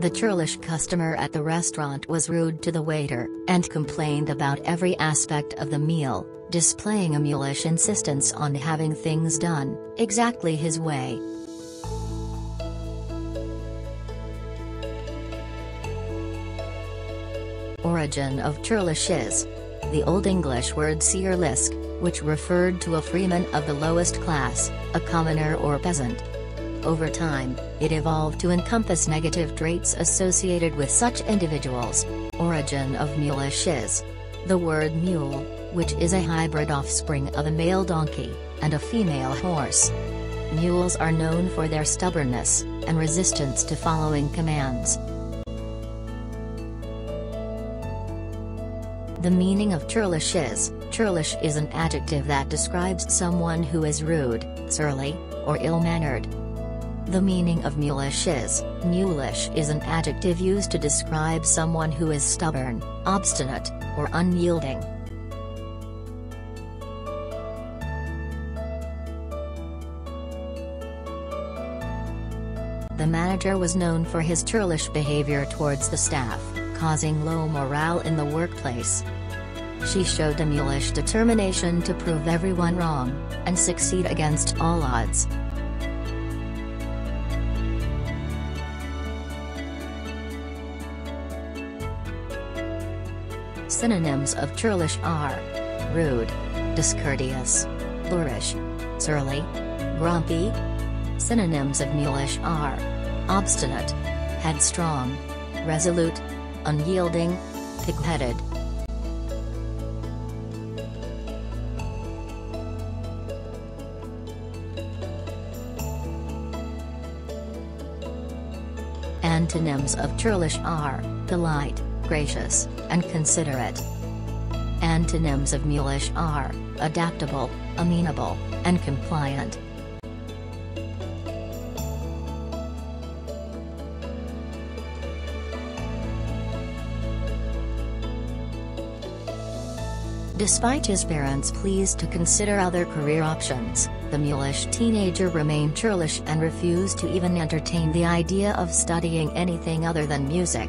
The churlish customer at the restaurant was rude to the waiter, and complained about every aspect of the meal, displaying a mulish insistence on having things done, exactly his way. Origin of churlish is the Old English word ceorlisc, which referred to a freeman of the lowest class, a commoner or peasant. Over time, it evolved to encompass negative traits associated with such individuals. Origin of mulish is the word mule, which is a hybrid offspring of a male donkey and a female horse. Mules are known for their stubbornness and resistance to following commands. The meaning of churlish is churlish is an adjective that describes someone who is rude, surly, or ill mannered. The meaning of mulish is mulish is an adjective used to describe someone who is stubborn, obstinate, or unyielding. The manager was known for his churlish behavior towards the staff, causing low morale in the workplace. She showed a mulish determination to prove everyone wrong, and succeed against all odds. Synonyms of churlish are rude, discourteous, boorish, surly, grumpy. Synonyms of mulish are obstinate, headstrong, resolute, unyielding, pig-headed. Antonyms of churlish are polite, gracious, and considerate. Antonyms of mulish are adaptable, amenable, and compliant. Despite his parents' pleas to consider other career options, the mulish teenager remained churlish and refused to even entertain the idea of studying anything other than music.